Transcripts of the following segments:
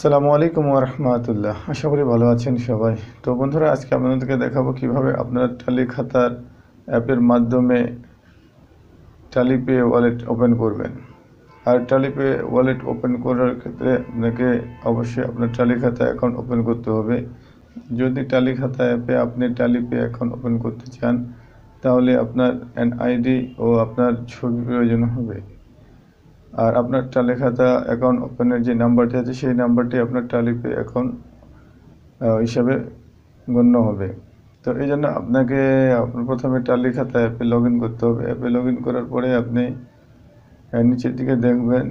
আসসালামু আলাইকুম রহমতুল্লাহ। আশা করি ভালো আছেন সবাই। তো বন্ধুরা, আজকে আপনাদেরকে দেখাবো কীভাবে আপনারা টালি খাতার অ্যাপের মাধ্যমে টালি পে ওয়ালেট ওপেন করবেন। আর টালি পে ওয়ালেট ওপেন করার ক্ষেত্রে আপনাকে অবশ্যই আপনার টালি খাতা অ্যাকাউন্ট ওপেন করতে হবে। যদি টালি খাতা অ্যাপে আপনি টালি পে অ্যাকাউন্ট ওপেন করতে চান, তাহলে আপনার আইডি ও আপনার ছবি প্রয়োজন হবে। আর আপনার টালি খাতা অ্যাকাউন্ট ওপেনের যে নাম্বারটি আছে, সেই নাম্বারটি আপনার টালি পে অ্যাকাউন্ট হিসাবে গণ্য হবে। তো এই জন্য আপনাকে প্রথমে টালি খাতা অ্যাপে লগ করতে হবে। অ্যাপে লগ করার পরে আপনি নিচের দিকে দেখবেন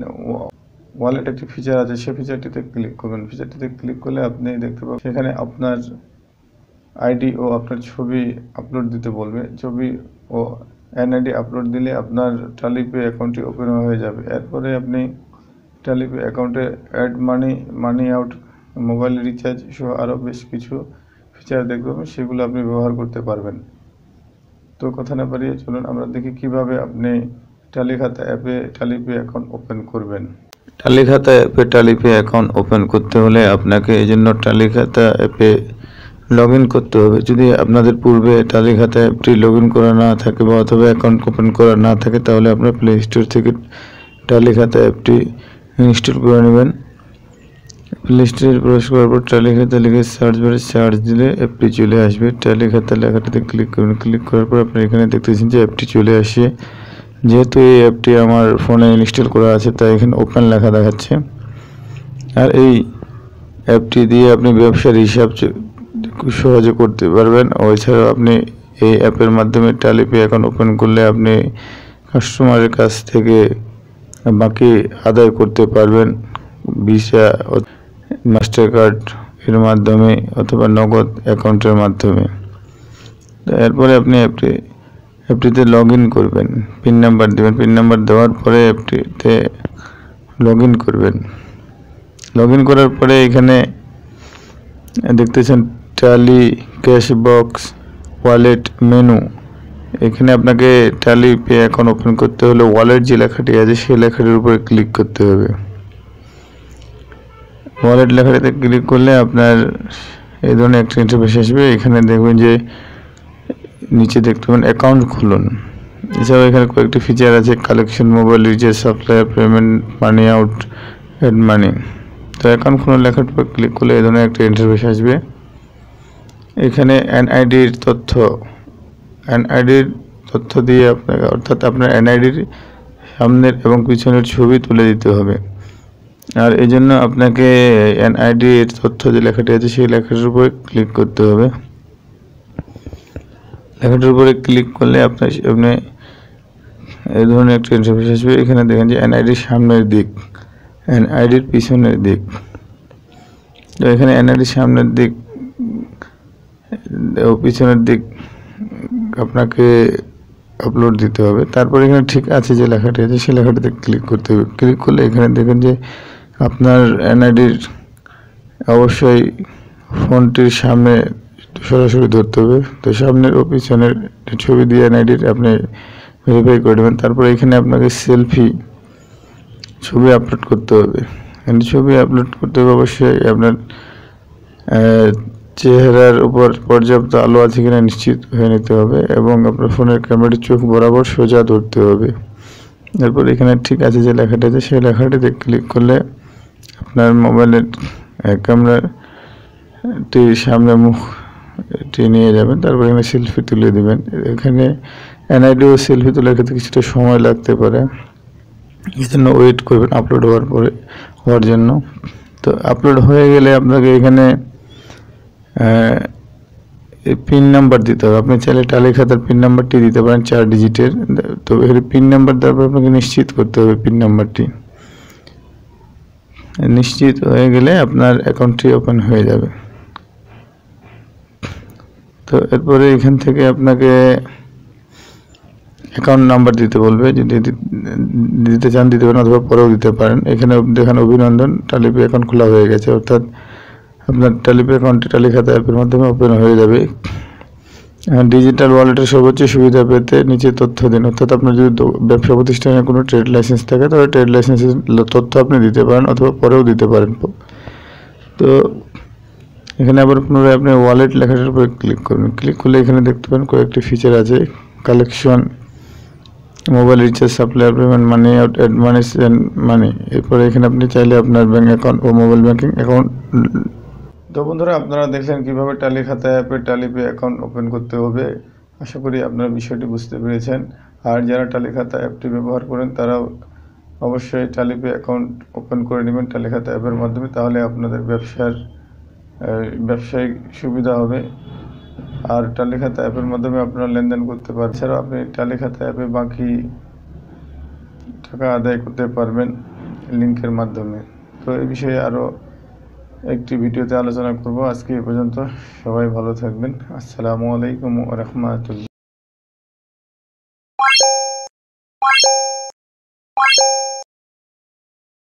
ওয়ালেট একটি ফিচার আছে, সেই ফিচারটিতে ক্লিক করবেন। ফিচারটিতে ক্লিক করলে আপনি দেখতে পাবেন, সেখানে আপনার আইডি ও আপনার ছবি আপলোড দিতে বলবে। ছবি ও এনআইডি আপলোড দিলে আপনার টালিপে অ্যাকাউন্টটি ওপেন হয়ে যাবে। এরপরে আপনি টালিপে অ্যাকাউন্টে add money money out mobile recharge সহ আরও বেশ কিছু ফিচার দেখতে পাবেন সেগুলো আপনি ব্যবহার করতে পারবেন। তো কথা না বাড়িয়ে চলুন আমরা দেখি কীভাবে আপনি টালি খাতা অ্যাপে টালিপে অ্যাকাউন্ট ওপেন করবেন। টালি খাতা অ্যাপে টালি পে অ্যাকাউন্ট ওপেন করতে হলে আপনাকে এই জন্য টালি খাতা অ্যাপে লগ করতে হবে। যদি আপনাদের পূর্বে টালি খাতা অ্যাপটি লগ করা না থাকে বা অথবা অ্যাকাউন্ট ওপেন করা না থাকে, তাহলে আপনার প্লে স্টোর থেকে টালি খাতা অ্যাপটি ইনস্টল করে নেবেন। প্লে স্টোরে প্রবেশ করার পর টালি খাতা লিখে সার্চ বারে সার্চ দিলে অ্যাপটি চলে আসবে। টালি খাতা লেখাটিতে ক্লিক করবেন। ক্লিক করার পর আপনি এখানে দেখতেছেন যে অ্যাপটি চলে আসে যেহেতু এই অ্যাপটি আমার ফোনে ইনস্টল করা আছে, তাই এখানে ওপেন লেখা দেখাচ্ছে। আর এই অ্যাপটি দিয়ে আপনি ব্যবসার হিসাব খুব সহজে করতে পারবেন। এছাড়াও আপনি এই অ্যাপের মাধ্যমে টালি পে অ্যাকাউন্ট ওপেন করলে আপনি কাস্টমারের কাছ থেকে বাকি আদায় করতে পারবেন। ভিসা মাস্টার কার্ড এর মাধ্যমে অথবা নগদ অ্যাকাউন্টের মাধ্যমে। এরপরে আপনি অ্যাপটি, অ্যাপটিতে লগ করবেন। পিন নাম্বার দেবেন। পিন নাম্বার দেওয়ার পরে অ্যাপটিতে লগ করবেন। লগ করার পরে এখানে দেখতেছেন Tally cash box wallet menu এখানে আপনাকে ট্যালি পে অ্যাকাউন্ট ওপেন করতে হলে ওয়ালেট যে লেখাটি আছে, সেই লেখাটির উপরে ক্লিক করতে হবে। ওয়ালেট লেখাটিতে ক্লিক করলে আপনার এই ধরনের একটা ইন্টারফেস আসবে। এখানে দেখবেন যে নিচে দেখতে পাবেন অ্যাকাউন্ট খুলুন। এছাড়াও এখানে কয়েকটি ফিচার আছে collection mobile recharge supplier payment money out add money তো অ্যাকাউন্ট খুলুন, লেখার উপর ক্লিক করলে এই ধরনের একটা ইন্টারফেস আসবে। এখানে এনআইডির তথ্য এনআইডির তথ্য দিয়ে আপনাকে, অর্থাৎ আপনার এনআইডির সামনের এবং পিছনের ছবি তুলে দিতে হবে। আর এই জন্য আপনাকে এনআইডির তথ্য যে লেখাটি আছে, সেই লেখাটির উপরে ক্লিক করতে হবে। লেখাটির উপরে ক্লিক করলে আপনার আপনি এই ধরনের একটা ইন্টারফেস আসবে। এখানে দেখেন যে এনআইডির সামনের দিক এনআইডির পিছনের দিক। তো এখানে এনআইডির সামনের দিক পিছনের দিক আপনাকে আপলোড দিতে হবে। তারপর এখানে ঠিক আছে যে লেখাটি আছে, সেই লেখাটিতে ক্লিক করতে হবে। ক্লিক করলে এখানে দেখেন যে আপনার এনআইডির অবশ্যই ফোনটির সামনে সরাসরি ধরতে হবে। তো সামনের ও পিছনের ছবি দিয়ে এনআইডির আপনি ভেরিফাই করে দেবেন তারপরে এখানে আপনাকে সেলফি ছবি আপলোড করতে হবে। এখানে ছবি আপলোড করতে হবে অবশ্যই আপনার চেহারার উপর পর্যাপ্ত আলো আছে কিনা নিশ্চিত হয়ে নিতে হবে এবং আপনার ফোনের ক্যামেরাটি চোখ বরাবর সোজা ধরতে হবে। এরপর এখানে ঠিক আছে যে লেখাটি আছে, সেই লেখাটিতে ক্লিক করলে আপনার মোবাইলের ক্যামেরাটির সামনে মুখটি নিয়ে যাবেন, তারপর এখানে সেলফি তুলে দেবেন। এখানে এনআইডি ও সেলফি তোলার ক্ষেত্রে কিছুটা সময় লাগতে পারে। এই জন্য ওয়েট করবেন আপলোড হওয়ার পরে, হওয়ার জন্য। তো আপলোড হয়ে গেলে আপনাকে এখানে পিন নাম্বার দিতে হবে। আপনি চাইলে টালি খাতার পিন নাম্বারটি দিতে পারেন, চার ডিজিটের তো এখানে পিন নাম্বার দেওয়ার পর আপনাকে নিশ্চিত করতে হবে পিন নাম্বারটি নিশ্চিত হয়ে গেলে আপনার অ্যাকাউন্টটি ওপেন হয়ে যাবে। তো এরপরে এখান থেকে আপনাকে অ্যাকাউন্ট নাম্বার দিতে বলবে। যদি দিতে চান দিতে পারেন অথবা পরেও দিতে পারেন। এখানে দেখেন অভিনন্দন টালিপি অ্যাকাউন্ট খোলা হয়ে গেছে। অর্থাৎ আপনার টালিপি অ্যাকাউন্টটি টালি খাতা অ্যাপের মাধ্যমে ওপেন হয়ে যাবে। ডিজিটাল ওয়ালেটের সর্বোচ্চ সুবিধা পেতে নিচে তথ্য দিন। অর্থাৎ আপনার যদি ব্যবসা প্রতিষ্ঠানের কোনো ট্রেড লাইসেন্স থাকে তাহলে ট্রেড লাইসেন্সের তথ্য আপনি দিতে পারেন অথবা পরেও দিতে পারেন। তো এখানে আবার পুনরায় আপনি ওয়ালেট লেখাটার উপরে ক্লিক করবেন ক্লিক করলে এখানে দেখতে পাবেন কয়েকটি ফিচার আছে। Collection mobile recharge supply payment money out add send money এরপরে এখানে আপনি চাইলে আপনার ব্যাঙ্ক অ্যাকাউন্ট ও মোবাইল ব্যাঙ্কিং অ্যাকাউন্ট তো বন্ধুরা, আপনারা দেখলেন কীভাবে টালি খাতা অ্যাপে টালি পে অ্যাকাউন্ট ওপেন করতে হবে। আশা করি আপনারা বিষয়টি বুঝতে পেরেছেন। আর যারা টালি খাতা অ্যাপটি ব্যবহার করেন, তারাও অবশ্যই টালি পে অ্যাকাউন্ট ওপেন করে নেবেন টালি খাতা অ্যাপের মাধ্যমে। তাহলে আপনাদের ব্যবসার ব্যবসায়িক সুবিধা হবে। আর টালি খাতা অ্যাপের মাধ্যমে আপনারা লেনদেন করতে পারেন এছাড়াও আপনি টালি খাতা অ্যাপে বাকি টাকা আদায় করতে পারবেন লিঙ্কের মাধ্যমে। তো এই বিষয়ে আরও একটি ভিডিওতে আলোচনা করব। আজকে এ পর্যন্ত সবাই ভালো থাকবেন। আসসালামু আলাইকুম রহমতুল্লাহ।